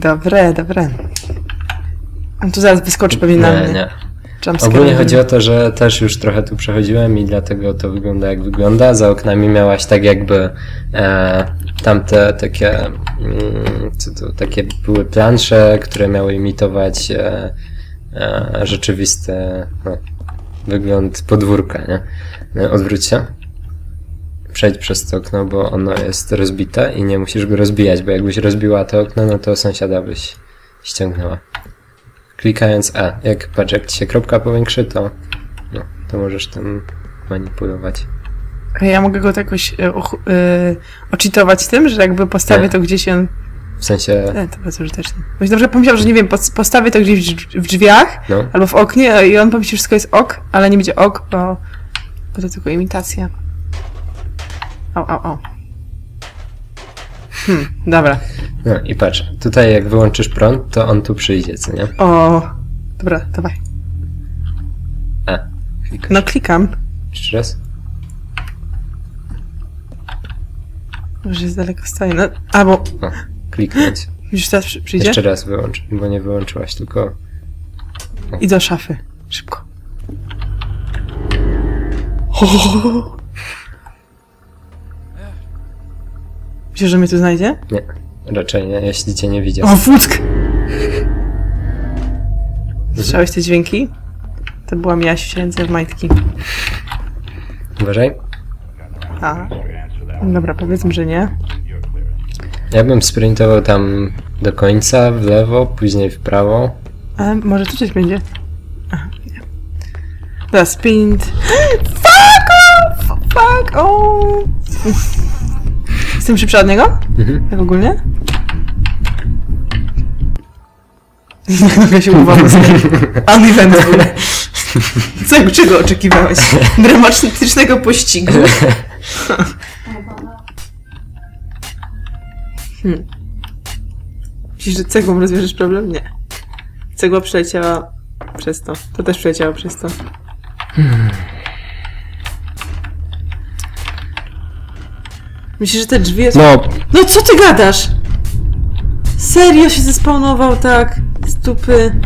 Dobre, dobre. On tu zaraz wyskoczy pewnie na Nie, mnie. nie. Jumpscare. Ogólnie chodzi o to, że też już trochę tu przechodziłem i dlatego to wygląda jak wygląda. Za oknami miałaś tak jakby e, tamte takie, mm, co to, takie były plansze, które miały imitować e, e, rzeczywisty no, wygląd podwórka, nie? E, Odwróć się. Przejdź przez to okno, bo ono jest rozbite i nie musisz go rozbijać, bo jakbyś rozbiła to okno, no to sąsiada byś ściągnęła. Klikając E. Jak patrz, jak ci się kropka powiększy, to, no, to możesz tym manipulować. A Ja mogę go jakoś uch- e, oczytować tym, że jakby postawię Nie. to gdzieś on... W sensie, E, to bardzo użyteczne. Bo przykład pomyślał, że nie wiem, pos- postawię to gdzieś w drz- w drzwiach no, albo w oknie i on pomyśli, że wszystko jest ok, ale nie będzie ok, bo, bo to tylko imitacja. Au, au, au. Hmm, dobra. no i patrz, tutaj jak wyłączysz prąd, to on tu przyjdzie, co nie? O, dobra, dawaj. E. Klikasz. No klikam. Jeszcze raz? Może jest daleko stoi. No, albo, O, kliknąć. już teraz przy- przyjdzie? Jeszcze raz wyłącz, bo nie wyłączyłaś, tylko... I do szafy. Szybko. O! Myślisz, że mnie tu znajdzie? Nie, raczej nie, jeśli cię nie widział. O, wódk! Słyszałeś te dźwięki? To była Miasiu ręce w majtki. Uważaj. A. Dobra, powiedzmy, że nie. Ja bym sprintował tam do końca, w lewo, później w prawo. Ale może tu coś będzie. Aha, nie. Dobra, sprint. Fuck off! Fuck off! Jestem szybsza od niego? Mhm. Tak ogólnie? Nagle się uwaga Uneventful. Co, czego oczekiwałeś? Dramatycznego pościgu. Hmm. Myślisz, że cegłą rozwiążesz problem? Nie. Cegła przeleciała przez to. To też przeleciało przez to. Myślisz, że te drzwi jest... No, No co ty gadasz? Serio się zespawnował tak? Stupy.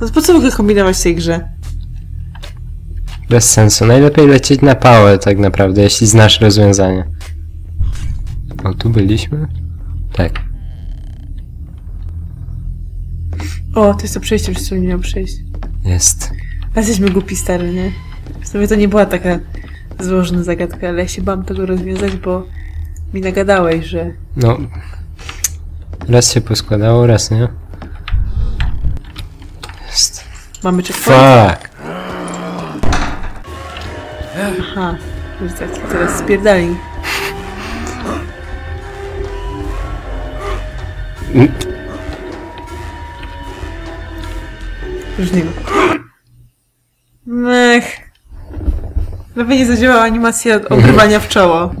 No po co w ogóle kombinować w tej grze? bez sensu. Najlepiej lecieć na pałę tak naprawdę, jeśli znasz rozwiązanie. O, tu byliśmy? Tak. O, to jest to przejście, przez które nie miał przejść. Jest. A jesteśmy głupi stary, nie? W sumie to nie była taka złożona zagadka, ale ja się bałam tego rozwiązać, bo mi nagadałeś, że... No. Raz się poskładało, raz nie. Jest. Mamy checkpoint. Fuck! Aha, już tak, teraz spierdali. Mm. Już nie ma. Mech. Lepiej nie zadziałała animacja ogrywania w czoło.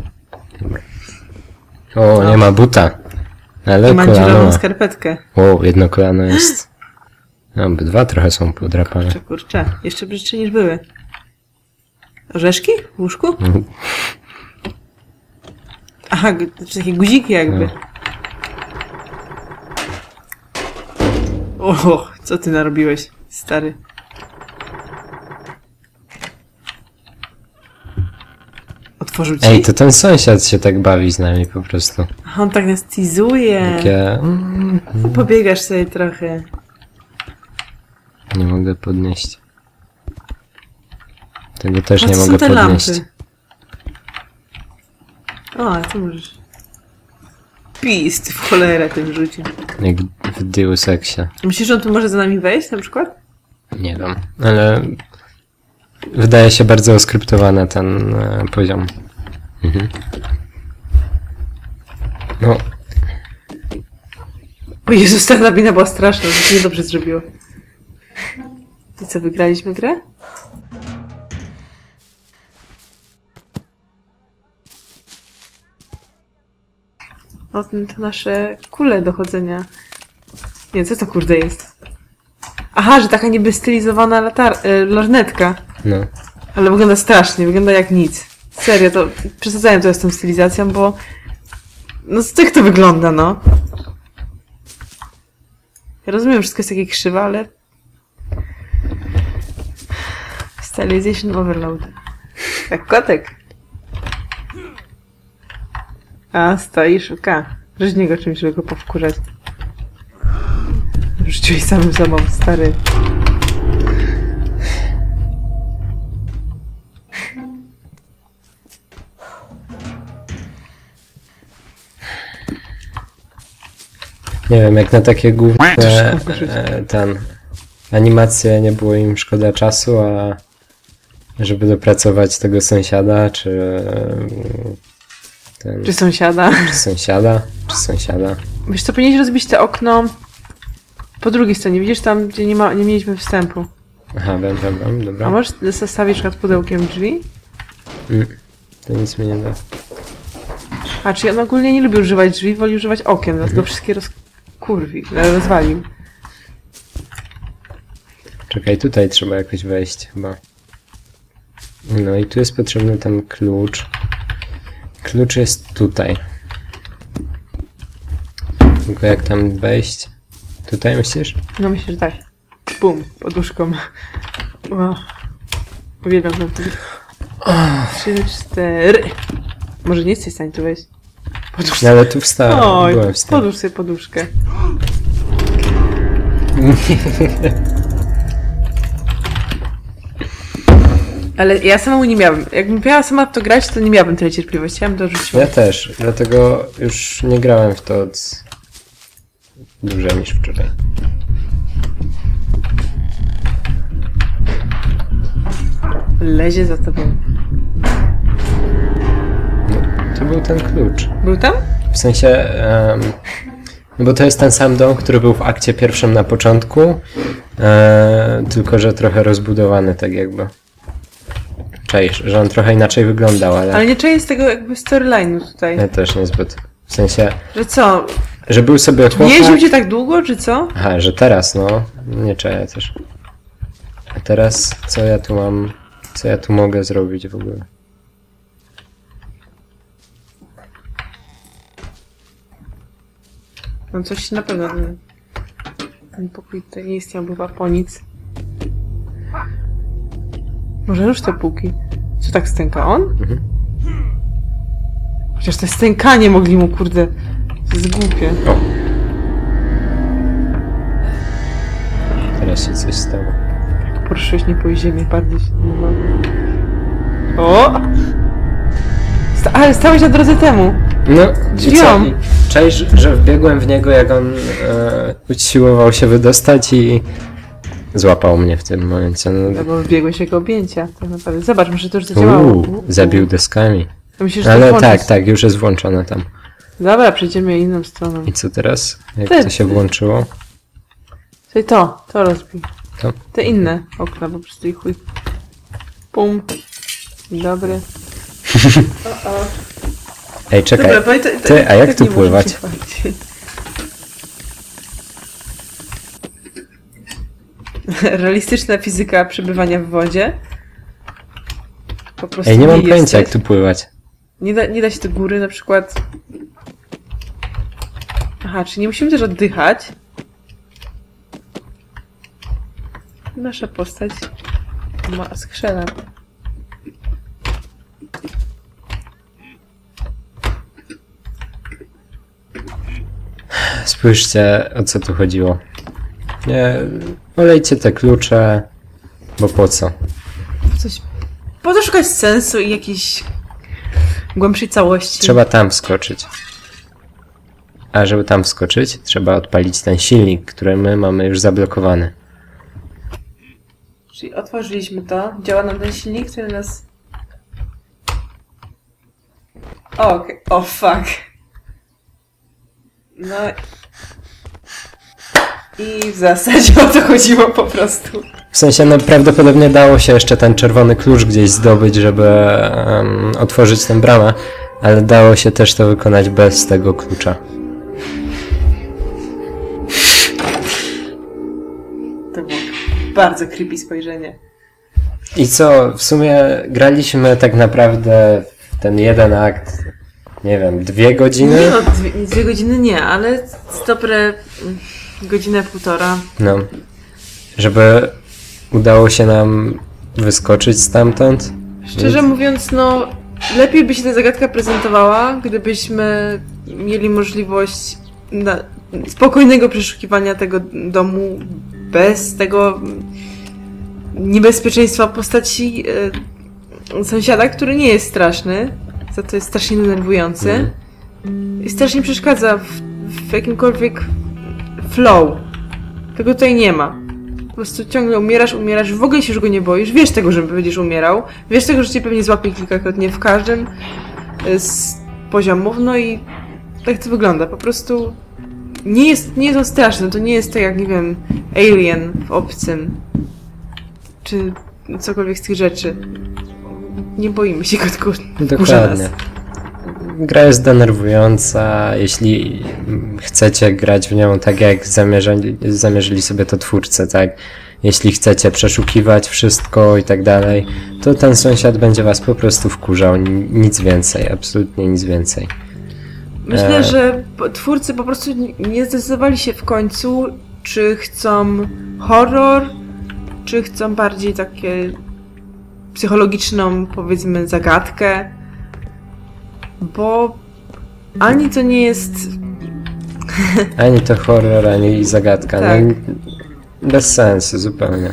O, nie ma buta. Ale ma kolano. skarpetkę. O, jedno kolano jest. No, obydwa trochę są podrapane. Kurczę, kurczę. Jeszcze brzydsze niż były. Orzeszki? W łóżku? Aha, g- znaczy takie guziki jakby. No. O, co ty narobiłeś, stary? Ej, to ten sąsiad się tak bawi z nami po prostu. A On tak nas teasuje. Takie... mm, Pobiegasz sobie trochę. Nie mogę podnieść. Tego też A nie mogę podnieść. lampy? O, ale co możesz? Pis, ty w cholerę tym rzucie. Jak w Deus Exie. Myślisz, że on tu może za nami wejść na przykład? Nie wiem, ale wydaje się bardzo oskryptowany ten e, poziom. Mhm. No, O Jezus, ta nabina była straszna, to się niedobrze zrobiło. I co, wygraliśmy grę? O, te nasze kule dochodzenia. Nie, co to kurde jest? Aha, że taka niby stylizowana latar... y, lornetka. no. Ale wygląda strasznie, wygląda jak nic. Serio, to przesadzałem to z tą stylizacją, bo No z jak to wygląda, no? Ja rozumiem, wszystko jest takie krzywe, ale... Stylization overload. Jak kotek. A, stoi, szuka. Rzuć niego czymś, żeby go powkurzać. Rzuciłeś samym sobą, stary. Nie wiem, jak na takie główne użyć. e, ten animacje nie było im szkoda czasu, a żeby dopracować tego sąsiada, czy e, ten, Czy sąsiada? czy sąsiada, czy sąsiada. Wiesz co, powinieneś rozbić te okno po drugiej stronie. Widzisz tam, gdzie nie, ma, nie mieliśmy wstępu. Aha, wiem, wiem, wiem, A dobra. możesz zostawić na przykład pudełkiem drzwi? Mm, to nic mi nie da. A, czyli on ogólnie nie lubi używać drzwi, woli używać okien, dlatego wszystkie rozkurwi, e, rozwalił. Czekaj, tutaj trzeba jakoś wejść chyba. No i tu jest potrzebny ten klucz. Klucz jest tutaj. Tylko jak tam wejść? Tutaj myślisz? No myślę, że tak. Bum, poduszką. O, uwielbiam ten. Trzy, cztery. Może nie jesteś w stanie tu wejść? Podusz ale tu wstałem, Oj, byłem w stanie. podłóż sobie poduszkę. Ale ja samemu nie miałabym. Jakbym miała sama w to grać, to nie miałabym tyle cierpliwości. Ja bym. Ja też, dlatego już nie grałem w to od dłużej niż wczoraj. Lezie za tobą. Był ten klucz. Był tam? W sensie, em, no bo to jest ten sam dom, który był w akcie pierwszym na początku, e, tylko że trochę rozbudowany tak jakby. Czaisz, że on trochę inaczej wyglądał, ale, Ale nie czuję z tego jakby storyline'u tutaj. ja też niezbyt. W sensie, Że co? że był sobie Nie chłopak... jeździł cię tak długo, czy co? Aha, że teraz, no, nie czaję też. A teraz, co ja tu mam, co ja tu mogę zrobić w ogóle? No coś na pewno ten, ten pokój tutaj nie istniał, bywa po nic. Może już te półki. Co tak stęka on? Mhm. Chociaż te stękanie mogli mu, kurde, to jest głupie. O! Teraz się coś stało. Poruszyłeś nie po ziemię, bardziej się nie mogę. O! Sta ale stałeś na drodze temu. No, Drzwiom. Czaisz, że wbiegłem w niego, jak on e, usiłował się wydostać i złapał mnie w tym momencie. No, Albo wbiegłeś jego objęcia, tak naprawdę. Zobacz, może to już zadziałało. Uuu, zabił deskami. To Ale włączyć. tak, tak, już jest włączone tam. Dobra, przejdziemy inną stroną. I co teraz? Jak Ty- to się włączyło? Czyli to, to rozbij. To? Te inne okna po prostu i chuj. Pum. Dzień dobry. Ej, czekaj. Dobra, to, to, Ty, a jak tak tu pływać? Realistyczna fizyka przebywania w wodzie. Po prostu Ej, nie mam jesteś. pojęcia, jak tu pływać. Nie da, nie da się do góry na przykład. Aha, czy nie musimy też oddychać? Nasza postać ma skrzela. Spójrzcie, o co tu chodziło. Nie, olejcie te klucze, bo po co? Coś. Po to szukać sensu i jakiejś głębszej całości. Trzeba tam wskoczyć. A żeby tam wskoczyć, trzeba odpalić ten silnik, który my mamy już zablokowany. Czyli otworzyliśmy to. Działa nam ten silnik, który nas. O, okej. O, fuck. No. I w zasadzie o to chodziło po prostu. W sensie, no prawdopodobnie dało się jeszcze ten czerwony klucz gdzieś zdobyć, żeby em, otworzyć tę bramę, ale dało się też to wykonać bez tego klucza. To było bardzo creepy spojrzenie. I co, w sumie graliśmy tak naprawdę w ten jeden akt nie wiem, dwie godziny? Nie no, dwie, dwie godziny nie, ale dobre godzinę, półtora. No. Żeby udało się nam wyskoczyć stamtąd? Szczerze mówiąc, no lepiej by się ta zagadka prezentowała, gdybyśmy mieli możliwość spokojnego przeszukiwania tego domu bez tego niebezpieczeństwa postaci e, sąsiada, który nie jest straszny, za to jest strasznie denerwujący Mhm. i strasznie przeszkadza w, w jakimkolwiek flow. Tego tutaj nie ma. Po prostu ciągle umierasz, umierasz, w ogóle się już go nie boisz, wiesz tego, że będziesz umierał, wiesz tego, że cię pewnie złapie kilkakrotnie w każdym e, z poziomów, no i tak to wygląda. Po prostu nie jest, nie jest on straszny, to nie jest tak jak, nie wiem, Alien w Obcym, czy cokolwiek z tych rzeczy. Nie boimy się go, tylko wkurza nas. Gra jest denerwująca, jeśli chcecie grać w nią tak jak zamierzali, zamierzyli sobie to twórcy, tak? Jeśli chcecie przeszukiwać wszystko i tak dalej, to ten sąsiad będzie was po prostu wkurzał, ni- nic więcej, absolutnie nic więcej. Myślę, E. że twórcy po prostu nie- nie zdecydowali się w końcu, czy chcą horror, czy chcą bardziej takie psychologiczną, powiedzmy, zagadkę. Bo ani to nie jest. Ani to horror, ani zagadka, Tak. no, bez sensu zupełnie.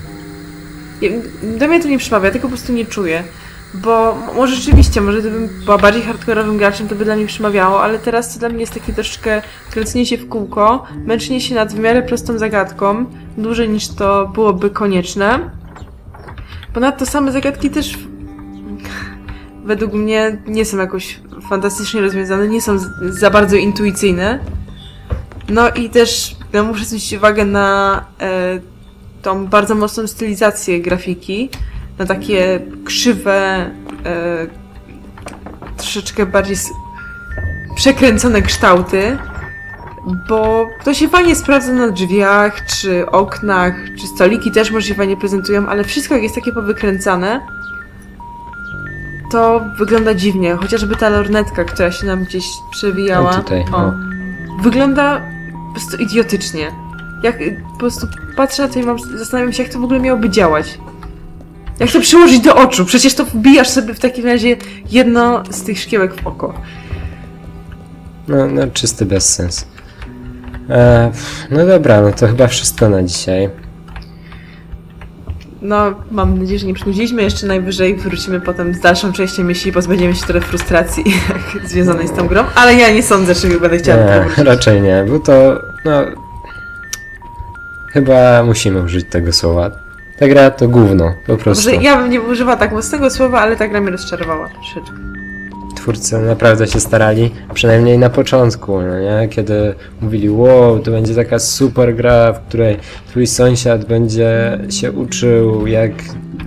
Do mnie to nie przemawia, tego po prostu nie czuję. Bo może rzeczywiście, może gdybym była bardziej hardkorowym graczem, to by dla mnie przemawiało, ale teraz to dla mnie jest takie troszeczkę kręcenie się w kółko, męczenie się nad w miarę prostą zagadką, dłużej niż to byłoby konieczne. Ponadto same zagadki też według mnie nie są jakoś fantastycznie rozwiązane, nie są za bardzo intuicyjne. No i też ja muszę zwrócić uwagę na e, tą bardzo mocną stylizację grafiki, na takie krzywe, e, troszeczkę bardziej przekręcone kształty, bo to się fajnie sprawdza na drzwiach, czy oknach, czy stoliki też może się fajnie prezentują, ale wszystko jest takie powykręcane, to wygląda dziwnie. Chociażby ta lornetka, która się nam gdzieś przewijała. Tutaj, o, o. wygląda po prostu idiotycznie. Jak y, po prostu patrzę na to i mam, zastanawiam się, jak to w ogóle miałoby działać. Jak to przyłożyć do oczu? Przecież to wbijasz sobie w takim razie jedno z tych szkiełek w oko. No, no czysty bezsens. E, no dobra, no to chyba wszystko na dzisiaj. No, mam nadzieję, że nie przynudziliśmy. Jeszcze najwyżej wrócimy potem z dalszą częścią, jeśli pozbędziemy się trochę frustracji związanej z tą grą. Ale ja nie sądzę, że będę chciała Nie, wrócić. raczej nie, bo to, no... Chyba musimy użyć tego słowa. Ta gra to gówno, po prostu. Może ja bym nie używała tak mocnego słowa, ale ta gra mnie rozczarowała troszeczkę. Twórcy naprawdę się starali, przynajmniej na początku, no nie? Kiedy mówili, wow, to będzie taka super gra, w której twój sąsiad będzie się uczył, jak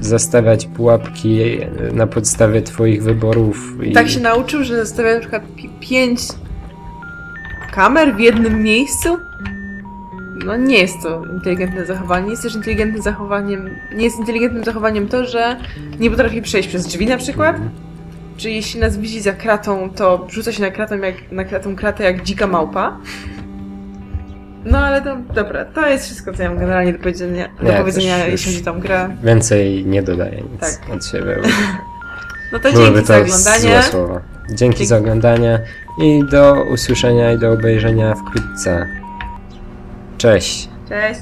zastawiać pułapki na podstawie twoich wyborów. I... Tak się nauczył, że zostawia na przykład pi- pięć kamer w jednym miejscu? No nie jest to inteligentne zachowanie. Jest też inteligentnym zachowaniem. Nie jest inteligentnym zachowaniem to, że nie potrafi przejść przez drzwi na przykład. Czy jeśli nas widzi za kratą, to rzuca się na kratę jak, na kratą kratę jak dzika małpa. No ale to dobra, to jest wszystko, co ja mam generalnie do powiedzenia, do Nie, powiedzenia też już- jeśli chodzi o tą grę. Więcej nie dodaję nic Tak. od siebie. No to Byłyby dzięki za to oglądanie. złe słowa. Dzięki Dzięki. za oglądanie i do usłyszenia i do obejrzenia wkrótce. Cześć! Cześć!